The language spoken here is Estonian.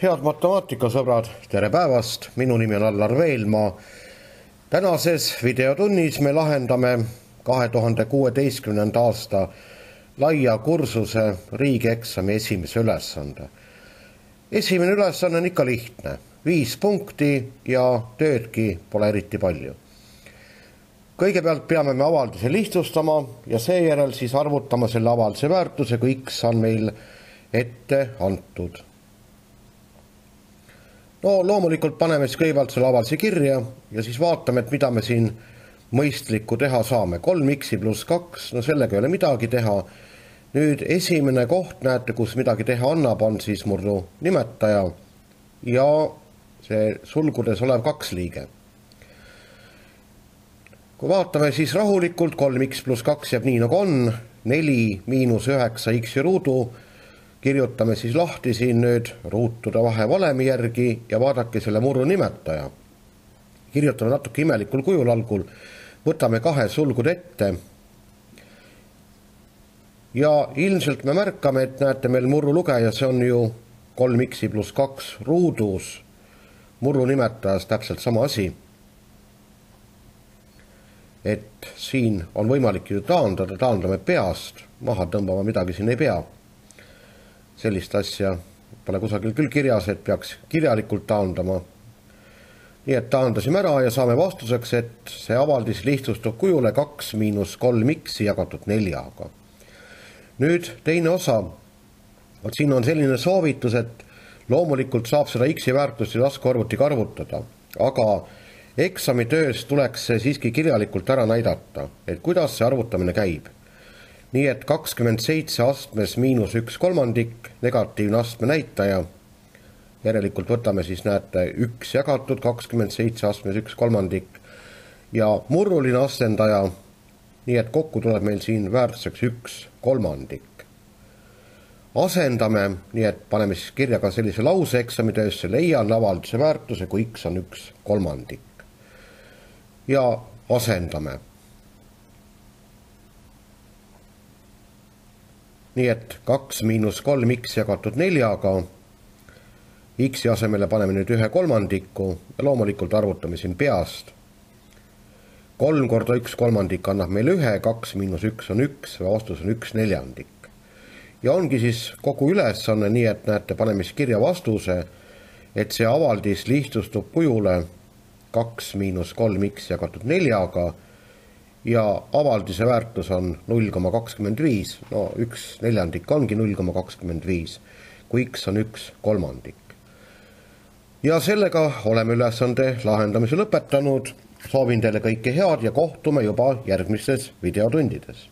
head matemaatikasõbrad, tere päevast, minu nimi on Allar Veelmaa. tänases videotunnis me lahendame kahe tuhande kuueteistkümnenda aasta laia kursuse riigieksami esimese ülesande. esimene ülesanne on ikka lihtne, viis punkti ja töödki pole eriti palju. kõigepealt peame me avalduse lihtsustama ja seejärel siis arvutama selle avalduse väärtuse, kui X on meil ette antud no loomulikult paneme siis kõigepealt selle avalduse kirja ja siis vaatame, et mida me siin mõistlikku teha saame. kolm x-i pluss kaks, no sellega ei ole midagi teha. nüüd esimene koht, näete, kus midagi teha annab, on siis murdu nimetaja ja see sulgudes olev kaks liige. kui vaatame siis rahulikult, kolm x pluss kaks jääb nii nagu on, neli miinus üheksa x-i ruudu kirjutame siis lahti siin nüüd ruutude vahe valemi järgi ja vaadake selle murru nimetaja. kirjutame natuke imelikul kujul algul, võtame kahe sulgud ette. ja ilmselt me märkame, et näete, meil murru lugeja, see on ju kolm x-i pluss kaks ruudus, murru nimetajas täpselt sama asi. et siin on võimalik ju taandada, taandame peast, maha tõmbama midagi siin ei pea sellist asja pole kusagil küll kirjas, et peaks kirjalikult taandama. nii et taandasime ära ja saame vastuseks, et see avaldis lihtsustub kujule kaks miinus kolm x-i jagatud neljaga. nüüd teine osa, vot siin on selline soovitus, et loomulikult saab seda x-i väärtust ju taskuarvutiga arvutada, aga eksamitöös tuleks see siiski kirjalikult ära näidata, et kuidas see arvutamine käib nii et kakskümmend seitse astmes miinus üks kolmandik, negatiivne astme näitaja. järelikult võtame siis, näete, üks jagatud kakskümmend seitse astmes üks kolmandik ja murruline asendaja. nii et kokku tuleb meil siin väärtuseks üks kolmandik. asendame, nii et paneme siis kirja ka sellise lause eksamitöösse, leian avalduse väärtuse, kui x on üks kolmandik. ja asendame nii et kaks miinus kolm x jagatud neljaga, x-i asemele paneme nüüd ühe kolmandiku ja loomulikult arvutame siin peast. kolm korda üks kolmandik annab meile ühe, kaks miinus üks on üks, vastus on üks neljandik. ja ongi siis kogu ülesanne, nii et näete, paneme siis kirja vastuse, et see avaldis lihtsustub kujule kaks miinus kolm x jagatud neljaga ja avaldise väärtus on null koma kakskümmend viis, no üks neljandik ongi null koma kakskümmend viis, kui X on üks kolmandik. ja sellega oleme ülesande lahendamise lõpetanud, soovin teile kõike head ja kohtume juba järgmistes videotundides